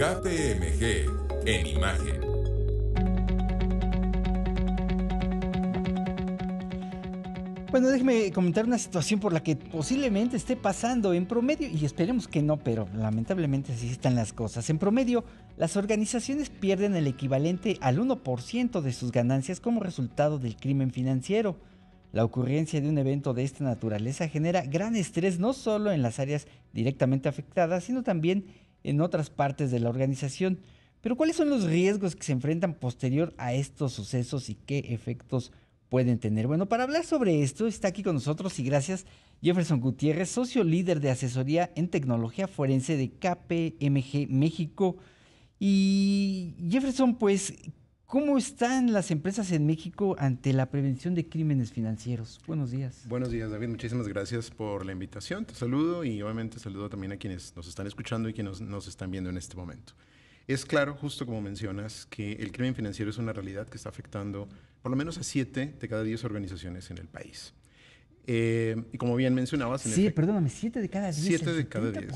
KPMG en imagen. Bueno, déjeme comentar una situación por la que posiblemente esté pasando en promedio, y esperemos que no, pero lamentablemente así están las cosas. En promedio, las organizaciones pierden el equivalente al 1% de sus ganancias como resultado del crimen financiero. La ocurrencia de un evento de esta naturaleza genera gran estrés no solo en las áreas directamente afectadas, sino también en otras partes de la organización. Pero ¿cuáles son los riesgos que se enfrentan posterior a estos sucesos y qué efectos pueden tener. Bueno, para hablar sobre esto está aquí con nosotros y gracias Jefferson Gutiérrez, socio líder de asesoría en tecnología forense de KPMG México. Y Jefferson, pues, ¿cómo están las empresas en México ante la prevención de crímenes financieros? Buenos días. Buenos días, David. Muchísimas gracias por la invitación. Te saludo y obviamente saludo también a quienes nos están escuchando y quienes nos, nos están viendo en este momento. Es claro, justo como mencionas, que el crimen financiero es una realidad que está afectando por lo menos a 7 de cada 10 organizaciones en el país. Eh, y como bien mencionabas... sí, perdóname, 7 de cada 10. 7 de cada 10.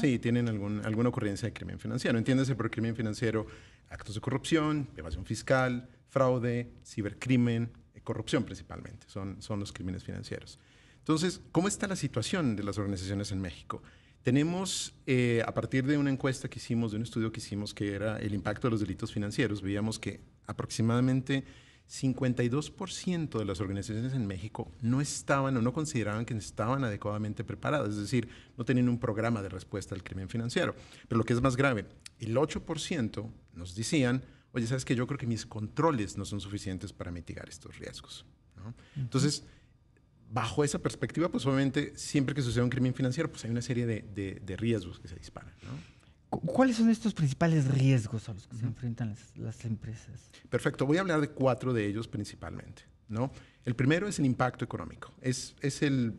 Sí, tienen algún, alguna ocurrencia de crimen financiero. Entiéndase por crimen financiero actos de corrupción, evasión fiscal, fraude, cibercrimen, eh, corrupción principalmente. Son, son los crímenes financieros. Entonces, ¿cómo está la situación de las organizaciones en México? Tenemos, eh, a partir de una encuesta que hicimos, de un estudio que hicimos que era el impacto de los delitos financieros, veíamos que aproximadamente 52% de las organizaciones en México no estaban o no consideraban que estaban adecuadamente preparadas, es decir, no tenían un programa de respuesta al crimen financiero. Pero lo que es más grave, el 8% nos decían, oye, sabes que yo creo que mis controles no son suficientes para mitigar estos riesgos. Entonces, bajo esa perspectiva, pues obviamente siempre que sucede un crimen financiero, pues hay una serie de, de riesgos que se disparan. ¿no? ¿Cuáles son estos principales riesgos a los que se enfrentan las, empresas? Perfecto, voy a hablar de cuatro de ellos principalmente. ¿no? El primero es el impacto económico. Es, es el,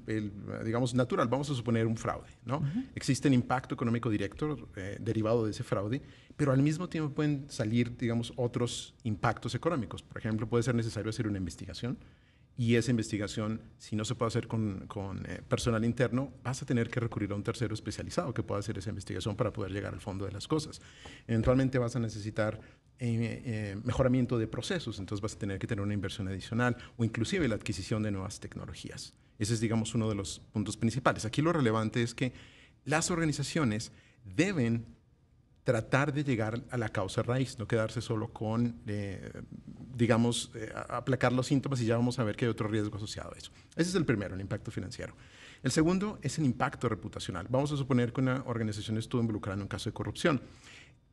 digamos, natural. Vamos a suponer un fraude. ¿no? Existe un impacto económico directo eh, derivado de ese fraude, pero al mismo tiempo pueden salir, digamos, otros impactos económicos. Por ejemplo, puede ser necesario hacer una investigación y esa investigación, si no se puede hacer con, eh, personal interno, vas a tener que recurrir a un tercero especializado que pueda hacer esa investigación para poder llegar al fondo de las cosas. Eventualmente vas a necesitar eh, eh, mejoramiento de procesos, entonces vas a tener que tener una inversión adicional o inclusive la adquisición de nuevas tecnologías. Ese es, digamos, uno de los puntos principales. Aquí lo relevante es que las organizaciones deben tratar de llegar a la causa raíz, no quedarse solo con, eh, digamos, eh, aplacar los síntomas y ya vamos a ver que hay otro riesgo asociado a eso. Ese es el primero, el impacto financiero. El segundo es el impacto reputacional. Vamos a suponer que una organización estuvo involucrada en un caso de corrupción.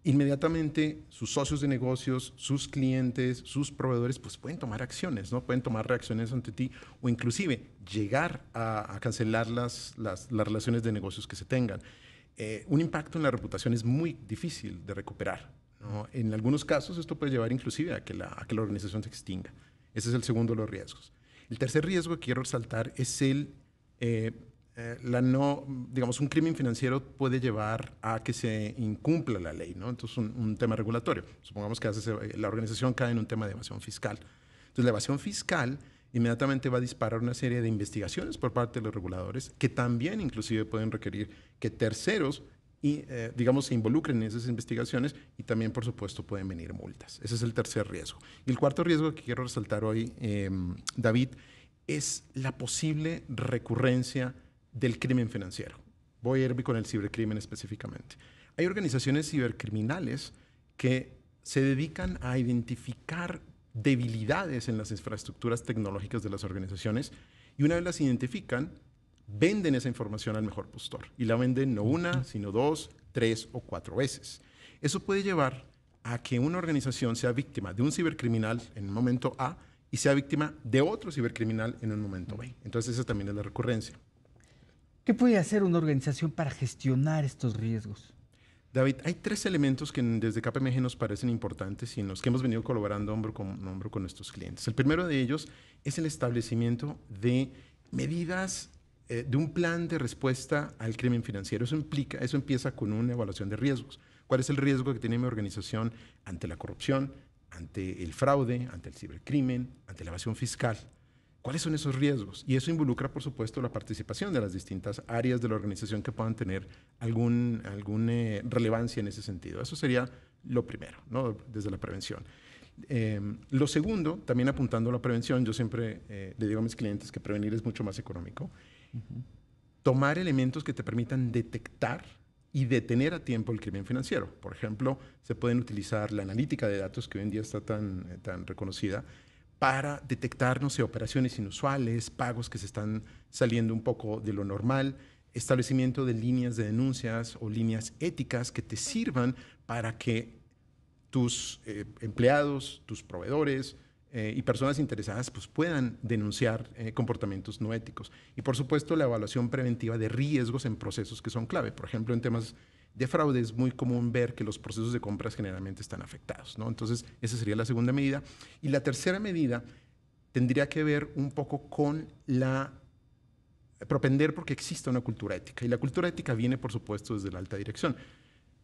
Inmediatamente sus socios de negocios, sus clientes, sus proveedores, pues pueden tomar acciones, ¿no? Pueden tomar reacciones ante ti o inclusive llegar a, cancelar las, las, las relaciones de negocios que se tengan. Eh, un impacto en la reputación es muy difícil de recuperar. En algunos casos esto puede llevar inclusive a que, la, que la organización se extinga. Ese es el segundo de los riesgos. El tercer riesgo que quiero resaltar es el, eh, eh, la no, digamos, un crimen financiero puede llevar a que se incumpla la ley, ¿no? Entonces, un, un tema regulatorio. Supongamos que la organización cae en un tema de evasión fiscal. Entonces, la evasión fiscal inmediatamente va a disparar una serie de investigaciones por parte de los reguladores que también inclusive pueden requerir que terceros y, eh, digamos, se involucren en esas investigaciones y también, por supuesto, pueden venir multas. Ese es el tercer riesgo. Y el cuarto riesgo que quiero resaltar hoy, em, David, es la posible recurrencia del crimen financiero. Voy a ir con el cibercrimen específicamente. Hay organizaciones cibercriminales que se dedican a identificar debilidades en las infraestructuras tecnológicas de las organizaciones y una vez las identifican, venden esa información al mejor postor y la venden no una, sino dos, tres o cuatro veces. Eso puede llevar a que una organización sea víctima de un cibercriminal en un momento A y sea víctima de otro cibercriminal en un momento B. Entonces esa también es la recurrencia. ¿Qué puede hacer una organización para gestionar estos riesgos? David, hay tres elementos que desde KPMG nos parecen importantes y en los que hemos venido colaborando hombro con hombro con nuestros clientes. El primero de ellos es el establecimiento de medidas eh, de un plan de respuesta al crimen financiero. Eso implica, eso empieza con una evaluación de riesgos. ¿Cuál es el riesgo que tiene mi organización ante la corrupción, ante el fraude, ante el cibercrimen, ante la evasión fiscal? ¿Cuáles son esos riesgos? Y eso involucra, por supuesto, la participación de las distintas áreas de la organización que puedan tener alguna eh, relevancia en ese sentido. Eso sería lo primero, ¿no? desde la prevención. Em, lo segundo, también apuntando a la prevención, yo siempre eh, le digo a mis clientes que prevenir es mucho más económico. Tomar elementos que te permitan detectar y detener a tiempo el crimen financiero. Por ejemplo, se pueden utilizar la analítica de datos que hoy en día está tan, eh, tan reconocida para detectar, no operaciones inusuales, pagos que se están saliendo un poco de lo normal, establecimiento de líneas de denuncias o líneas éticas que te sirvan para que tus eh, empleados, tus proveedores eh, y personas interesadas pues, puedan denunciar eh, comportamientos no éticos. Y por supuesto la evaluación preventiva de riesgos en procesos que son clave. Por ejemplo, en temas de fraude es muy común ver que los procesos de compras generalmente están afectados. ¿no? Entonces, esa sería la segunda medida. Y la tercera medida tendría que ver un poco con la propender porque exista una cultura ética. Y la cultura ética viene, por supuesto, desde la alta dirección.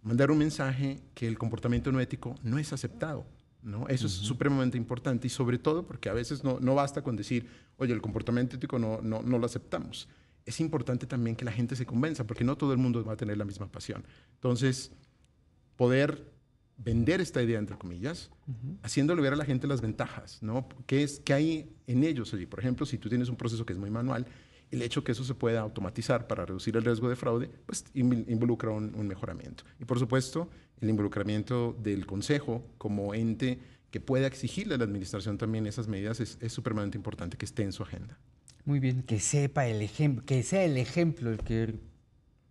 Mandar un mensaje que el comportamiento no ético no es aceptado. ¿No? Eso es supremamente importante y sobre todo porque a veces no, no basta con decir, oye, el comportamiento ético no, no, no lo aceptamos es importante también que la gente se convenza, porque no todo el mundo va a tener la misma pasión. Entonces, poder vender esta idea, entre comillas, haciéndole ver a la gente las ventajas, ¿no? ¿Qué, es, qué hay en ellos? Por ejemplo, si tú tienes un proceso que es muy manual, el hecho que eso se pueda automatizar para reducir el riesgo de fraude, pues involucra un, mejoramiento. Y por supuesto, el involucramiento del Consejo como ente que pueda exigirle a la administración también esas medidas es, es supremamente importante que esté en su agenda. Muy bien, que sepa el ejemplo, que sea el ejemplo el que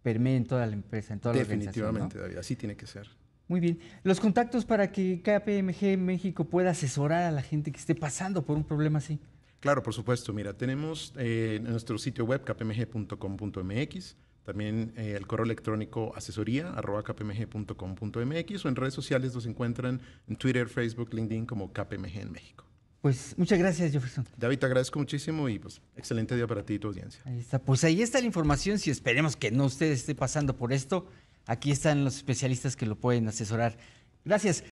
permee en toda la empresa, en toda la organización. Definitivamente, David, así tiene que ser. Muy bien. Los contactos para que KPMG México pueda asesorar a la gente que esté pasando por un problema así. Claro, por supuesto. Mira, tenemos eh, nuestro sitio web kpmg.com.mx, también eh, el correo electrónico asesoría arroba kpmg.com.mx o en redes sociales nos encuentran en Twitter, Facebook, LinkedIn como KPMG en México. Pues muchas gracias, Jefferson. David, te agradezco muchísimo y pues excelente día para ti y tu audiencia. Ahí está. Pues ahí está la información. Si esperemos que no usted esté pasando por esto, aquí están los especialistas que lo pueden asesorar. Gracias.